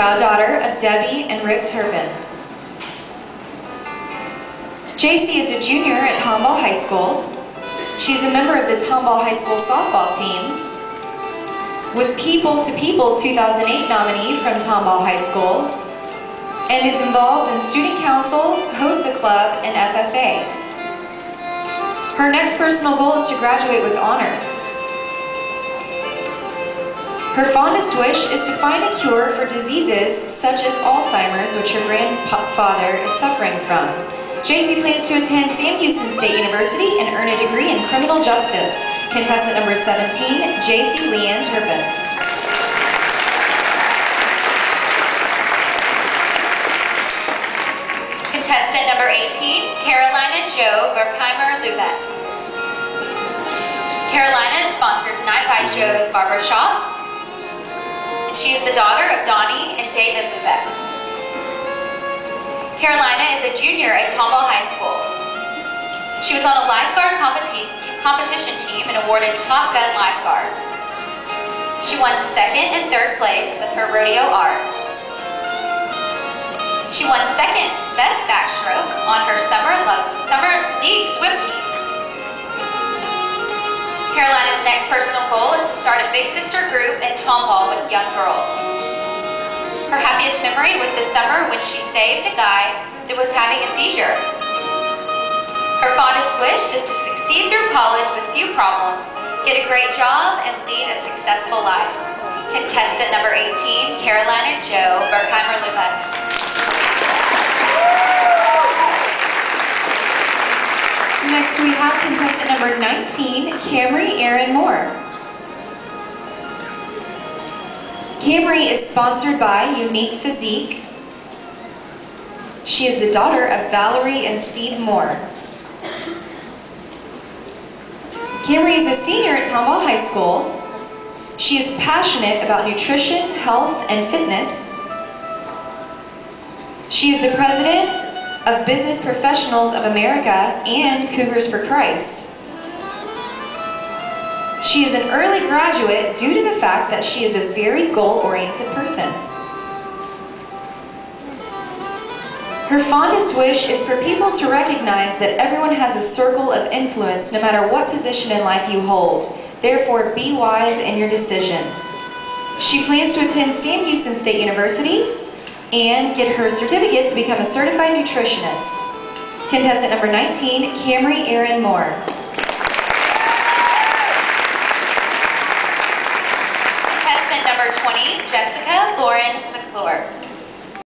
proud daughter of Debbie and Rick Turpin. JC is a junior at Tomball High School. She's a member of the Tomball High School softball team. Was People to People 2008 nominee from Tomball High School. And is involved in student council, HOSA club, and FFA. Her next personal goal is to graduate with honors. Her fondest wish is to find a cure for diseases such as Alzheimer's, which her grandfather is suffering from. JC plans to attend Sam Houston State University and earn a degree in criminal justice. Contestant number 17, JC Leanne Turpin. Contestant number 18, Carolina Joe Berkheimer Lubeck. Carolina is sponsored tonight by Joe's Barbershop, and she is the daughter of Donnie and David Lubeck. Carolina is a junior at Tomball High School. She was on a lifeguard competi competition team and awarded Top Gun Lifeguard. She won second and third place with her rodeo art. She won second best backstroke on her summer, summer league swim team. Next personal goal is to start a Big Sister group in Tomball with young girls. Her happiest memory was this summer when she saved a guy that was having a seizure. Her fondest wish is to succeed through college with few problems, get a great job, and lead a successful life. Contestant number 18, Carolina Joe Berkheimer-Lubeck. Next we have contestant number 19, Camry Erin Moore. Camry is sponsored by Unique Physique. She is the daughter of Valerie and Steve Moore. Camry is a senior at Tomball High School. She is passionate about nutrition, health, and fitness. She is the president of Business Professionals of America and Cougars for Christ. She is an early graduate due to the fact that she is a very goal-oriented person. Her fondest wish is for people to recognize that everyone has a circle of influence no matter what position in life you hold. Therefore, be wise in your decision. She plans to attend Sam Houston State University and get her certificate to become a certified nutritionist. Contestant number 19, Camry Erin Moore. Number 20, Jessica Lauren McClure.